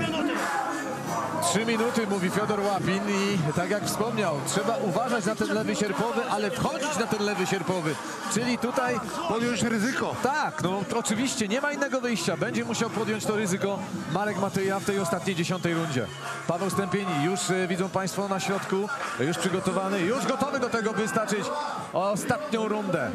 S4: Minuty.
S3: Trzy minuty, mówi Fiodor Łapin i tak jak wspomniał, trzeba uważać na ten lewy sierpowy, ale wchodzić na ten lewy sierpowy. Czyli tutaj
S5: Podjąć ryzyko.
S3: Tak, no oczywiście nie ma innego wyjścia. Będzie musiał podjąć to ryzyko Marek Matyja w tej ostatniej dziesiątej rundzie. Paweł Stępień już e, widzą Państwo na środku, już przygotowany, już gotowy do tego, by staczyć ostatnią rundę.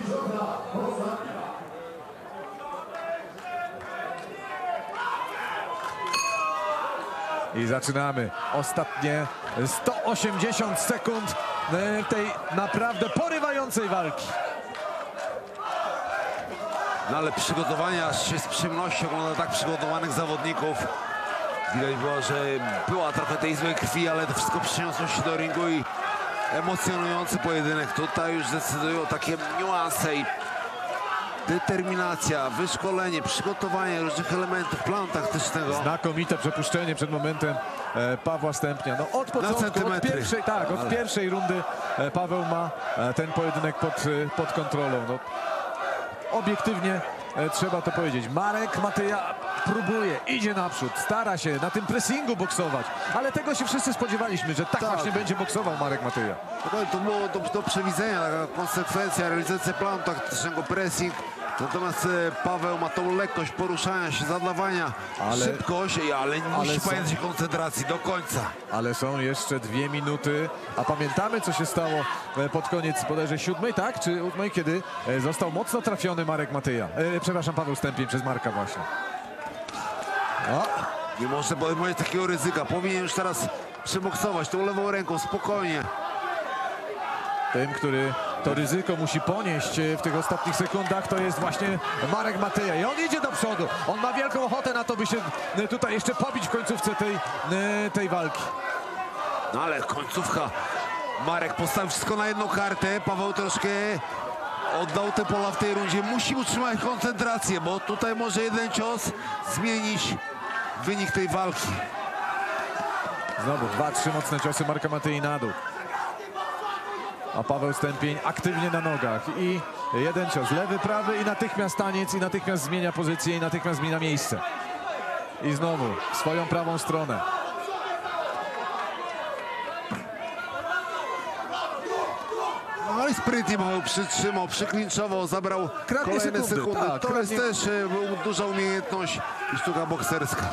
S3: I zaczynamy ostatnie 180 sekund e, tej naprawdę porywającej walki.
S5: No ale przygotowania się z przyjemnością ogląda tak przygotowanych zawodników. Widać było, że była trochę tej złej krwi, ale to wszystko przyniosło się do ringu i emocjonujący pojedynek. Tutaj już decydują takie niuanse i determinacja, wyszkolenie, przygotowanie różnych elementów planu taktycznego.
S3: Znakomite przepuszczenie przed momentem e, Pawła Stępnia. No od początku, od pierwszej, tak, od
S5: Ale-
S3: pierwszej rundy e, Paweł ma e, ten pojedynek pod, pod kontrolą. No, obiektywnie trzeba to powiedzieć. Marek Matyja próbuje, idzie naprzód, stara się na tym pressingu boksować, ale tego się wszyscy spodziewaliśmy, że tak,
S5: Tak.
S3: właśnie będzie boksował Marek Matyja.
S5: Dokładnie, to było do, do przewidzenia, konsekwencja, realizacja planu taktycznego, pressing. Natomiast e, Paweł ma tą lekkość poruszania się, zadawania,
S3: Ale-
S5: szybkość, ale, musi
S3: są-
S5: pamiętać koncentracji do końca.
S3: Ale są jeszcze dwie minuty, a pamiętamy co się stało e, pod koniec bodajże siódmej, tak? Czy ósmej, kiedy e, został mocno trafiony Marek Matyja. E, przepraszam, Paweł Stępień przez Marka właśnie. O,
S5: Nie może podejmować takiego ryzyka. Powinien już teraz przeboksować tą lewą ręką, spokojnie.
S3: tym, który to ryzyko musi ponieść e, w tych ostatnich sekundach, to jest właśnie Marek Matyja. I on idzie do przodu. On ma wielką ochotę na to, by się e, tutaj jeszcze pobić w końcówce tej, e, tej walki.
S5: No ale końcówka. Marek postawił wszystko na jedną kartę. Paweł troszkę oddał te pola w tej rundzie. Musi utrzymać koncentrację, bo tutaj może jeden cios zmienić wynik tej walki.
S3: Znowu dwa, trzy mocne ciosy Marka Matyi na dół. A Paweł Stępień aktywnie na nogach i jeden cios, lewy, prawy i natychmiast taniec i natychmiast zmienia pozycję i natychmiast zmienia miejsce. I znowu swoją prawą stronę.
S5: No i sprytnie Paweł przytrzymał, przyklinczował, zabrał
S3: Kradnie
S5: kolejne
S3: sekundy,
S5: sekundy.
S3: tak,
S5: to jest też e, duża umiejętność i sztuka bokserska.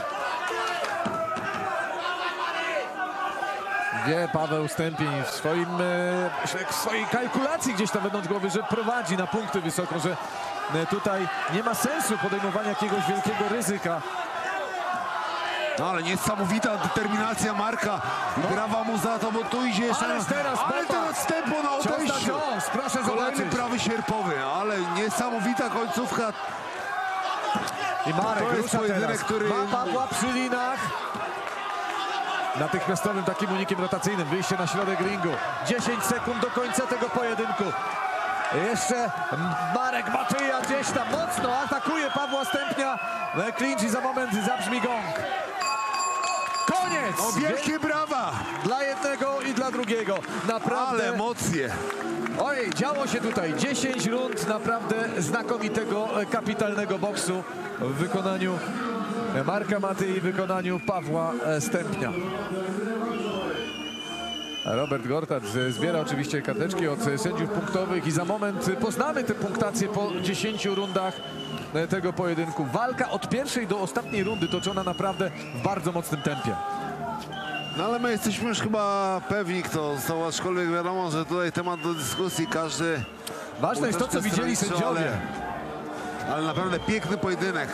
S3: Wie Paweł Stępień w swoim, e, w swojej kalkulacji gdzieś tam wewnątrz głowy, że prowadzi na punkty wysoko, że e, tutaj nie ma sensu podejmowania jakiegoś wielkiego ryzyka.
S5: No ale niesamowita determinacja Marka. I brawa mu za to, bo tu idzie jeszcze...
S3: Ależ teraz
S5: ale teraz tempo na odejściu.
S3: cios, proszę
S5: Kolejny
S3: zobaczyć.
S5: prawy sierpowy, ale niesamowita końcówka.
S3: I Marek
S5: To jest pojedynek,
S3: teraz.
S5: który-
S3: Ma Pawła przy linach. Natychmiastowym takim unikiem rotacyjnym. Wyjście na środek ringu. 10 sekund do końca tego pojedynku. Jeszcze Marek Matyja gdzieś tam mocno atakuje Pawła Stępnia. Clinch i za moment zabrzmi gong. Koniec!
S5: O, wielkie brawa!
S3: Dla jednego i dla drugiego. Naprawdę.
S5: Ale emocje.
S3: Oj, działo się tutaj 10 rund naprawdę znakomitego, e, kapitalnego boksu w wykonaniu Marka Maty i w wykonaniu Pawła e, Stępnia. Robert Gortat zbiera oczywiście karteczki od e, sędziów punktowych i za moment poznamy te punktacje po 10 rundach tego pojedynku. Walka od pierwszej do ostatniej rundy toczona naprawdę w bardzo mocnym tempie.
S5: No ale my jesteśmy już chyba pewni, kto został, aczkolwiek wiadomo, że tutaj temat do dyskusji każdy...
S3: Ważne jest to, co widzieli sędziowie.
S5: Ale, ale naprawdę piękny pojedynek.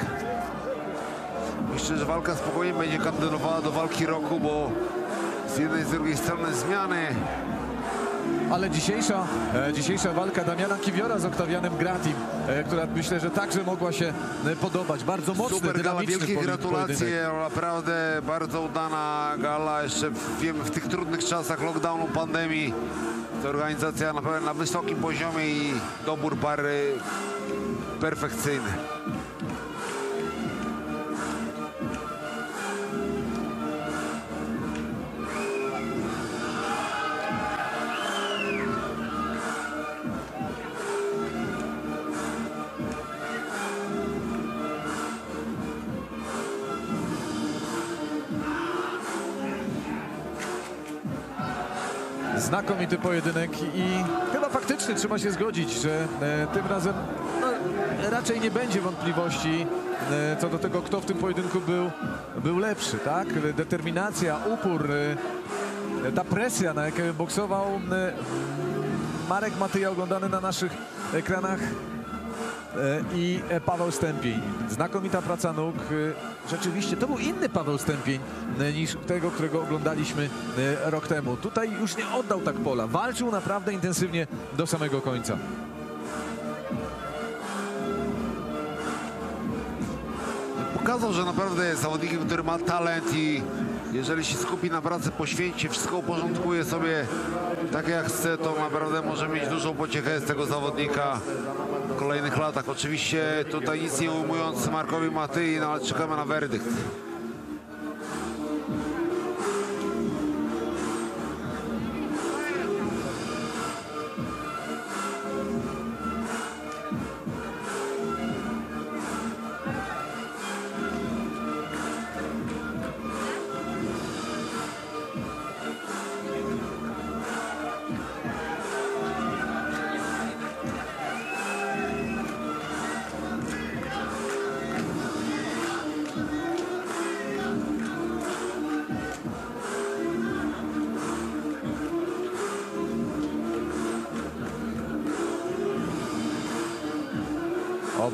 S5: Myślę, że walka spokojnie będzie kandydowała do walki roku, bo z jednej i z drugiej strony zmiany.
S3: Ale dzisiejsza, e, dzisiejsza walka Damiana Kiwiora z Oktawianem Gratim, e, która myślę, że także mogła się e, podobać. Bardzo mocny,
S5: Super gala, wielkie gratulacje, naprawdę bardzo udana gala, jeszcze wiemy w tych trudnych czasach lockdownu, pandemii. To organizacja naprawdę na wysokim poziomie i dobór pary perfekcyjny.
S3: Znakomity pojedynek i chyba faktycznie trzeba się zgodzić, że e, tym razem no, raczej nie będzie wątpliwości e, co do tego, kto w tym pojedynku był, był lepszy, tak? Determinacja, upór, e, ta presja, na jaką boksował Marek Matyja oglądany na naszych ekranach i e, Paweł Stępień. Znakomita praca nóg. E, Rzeczywiście to był inny Paweł Stępień e, niż tego, którego oglądaliśmy e, rok temu. Tutaj już nie oddał tak pola. Walczył naprawdę intensywnie do samego końca.
S5: Pokazał, że naprawdę jest zawodnikiem, który ma talent i jeżeli się skupi na pracy, poświęci, wszystko uporządkuje sobie tak jak chce, to naprawdę może mieć dużą pociechę z tego zawodnika kolejnych latach. Oczywiście tutaj nic nie ujmując Markowi Matyi, no ale czekamy na werdykt.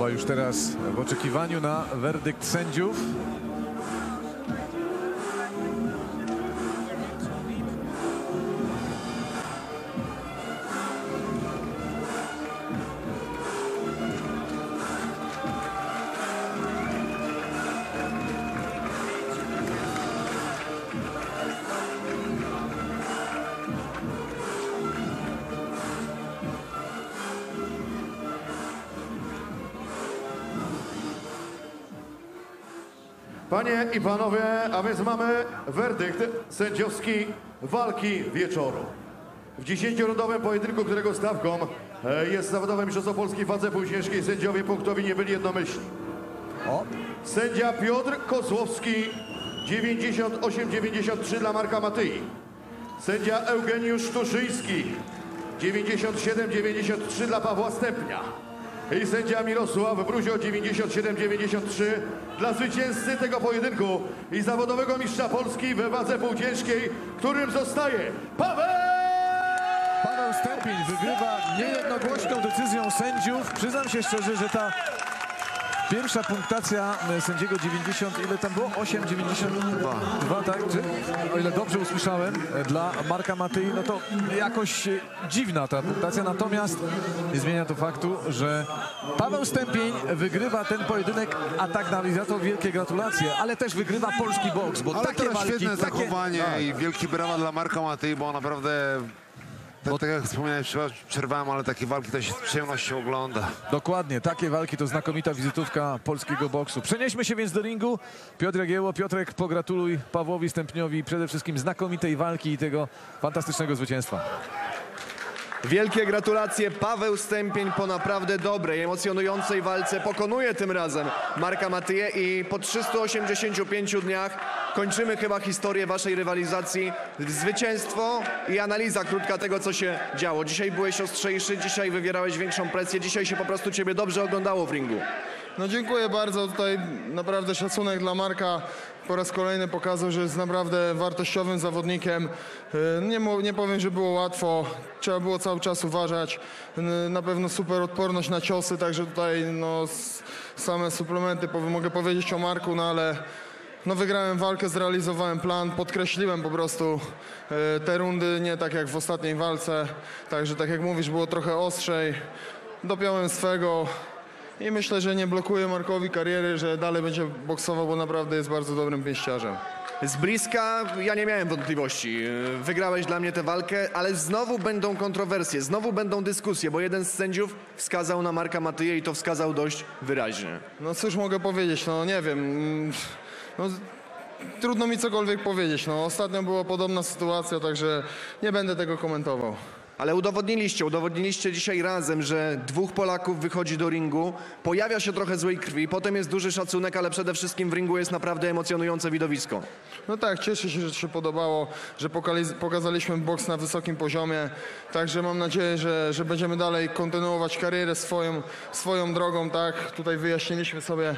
S3: Oba już teraz w oczekiwaniu na werdykt sędziów.
S1: Panie i panowie, a więc mamy werdykt sędziowski walki wieczoru. W 10-rundowym pojedynku, którego stawką e, jest zawodowe mistrzostwo Polski w wadze półciężkiej, sędziowie punktowi nie byli jednomyślni.
S3: O,
S1: Sędzia Piotr Kozłowski 98-93 dla Marka Matyi. Sędzia Eugeniusz Tuszyński 97-93 dla Pawła Stępnia. I sędzia Mirosław Bruzio 97-93 dla zwycięzcy tego pojedynku i zawodowego mistrza Polski we wadze półciężkiej, którym zostaje Paweł!
S3: Paweł Stępień wygrywa niejednogłośną decyzją sędziów. Przyznam się szczerze, że ta pierwsza punktacja e, sędziego 90, ile tam było? 8,92, tak? Czy, o ile dobrze usłyszałem, e, dla Marka Matyi, no to jakoś e, dziwna ta punktacja, natomiast nie zmienia to faktu, że Paweł Stępień wygrywa ten pojedynek, a tak na za to wielkie gratulacje, ale też wygrywa polski boks, bo
S5: Ale
S3: takie
S5: teraz
S3: walki,
S5: świetne
S3: takie...
S5: zachowanie
S3: Tak.
S5: i wielki brawa dla Marka Matyi, bo naprawdę, tak, tak jak wspomniałem, przerwałem, ale takie walki to się z przyjemnością ogląda.
S3: Dokładnie, takie walki to znakomita wizytówka polskiego boksu. Przenieśmy się więc do ringu. Piotr Jagiełło, Piotrek, pogratuluj Pawłowi Stępniowi przede wszystkim znakomitej walki i tego fantastycznego zwycięstwa.
S6: Wielkie gratulacje. Paweł Stępień po naprawdę dobrej, emocjonującej walce pokonuje tym razem Marka Matyję i po 385 dniach kończymy chyba historię waszej rywalizacji. Zwycięstwo i analiza krótka tego, co się działo. Dzisiaj byłeś ostrzejszy, dzisiaj wywierałeś większą presję, dzisiaj się po prostu ciebie dobrze oglądało w ringu.
S7: No dziękuję bardzo. Tutaj naprawdę szacunek dla Marka. Po raz kolejny pokazał, że jest naprawdę wartościowym zawodnikiem. Yy, Nie, nie powiem, że było łatwo. Trzeba było cały czas uważać. Yy, Na pewno super odporność na ciosy, także tutaj no, same suplementy mogę powiedzieć o Marku, no ale no wygrałem walkę, zrealizowałem plan, podkreśliłem po prostu e, te rundy, nie tak jak w ostatniej walce. Także tak jak mówisz, było trochę ostrzej. Dopiąłem swego i myślę, że nie blokuje Markowi kariery, że dalej będzie boksował, bo naprawdę jest bardzo dobrym pięściarzem.
S6: Z bliska ja nie miałem wątpliwości. Wygrałeś dla mnie tę walkę, ale znowu będą kontrowersje, znowu będą dyskusje, bo jeden z sędziów wskazał na Marka Matyję i to wskazał dość wyraźnie.
S7: No cóż mogę powiedzieć, no nie wiem. mm, No, trudno mi cokolwiek powiedzieć. No, ostatnio była podobna sytuacja, także nie będę tego komentował.
S6: Ale udowodniliście, udowodniliście dzisiaj razem, że dwóch Polaków wychodzi do ringu, pojawia się trochę złej krwi, potem jest duży szacunek, ale przede wszystkim w ringu jest naprawdę emocjonujące widowisko.
S7: No tak, cieszę się, że się podobało, że pokazaliśmy boks na wysokim poziomie. Także mam nadzieję, że, że będziemy dalej kontynuować karierę swoją, swoją drogą, tak? Tutaj wyjaśniliśmy sobie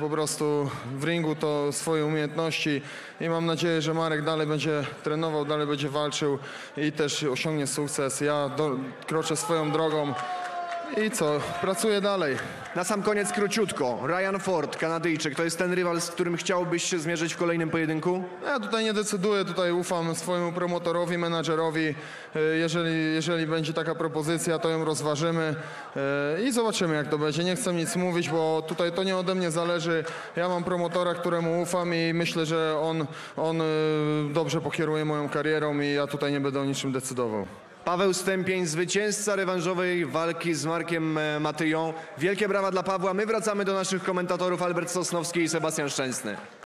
S7: po prostu w ringu to swoje umiejętności i mam nadzieję, że Marek dalej będzie trenował, dalej będzie walczył i też osiągnie sukces. Ja do, kroczę swoją drogą i co, pracuję dalej.
S6: Na sam koniec króciutko, Ryan Ford, Kanadyjczyk, to jest ten rywal, z którym chciałbyś się zmierzyć w kolejnym pojedynku?
S7: Ja tutaj nie decyduję, tutaj ufam swojemu promotorowi, menadżerowi. E, Jeżeli, jeżeli będzie taka propozycja, to ją rozważymy e, i zobaczymy jak to będzie. Nie chcę nic mówić, bo tutaj to nie ode mnie zależy. Ja mam promotora, któremu ufam i myślę, że on, on e, dobrze pokieruje moją karierą i ja tutaj nie będę o niczym decydował.
S6: Paweł Stępień, zwycięzca rewanżowej walki z Markiem e, Matyją. Wielkie brawa dla Pawła. My wracamy do naszych komentatorów Albert Sosnowski i Sebastian Szczęsny.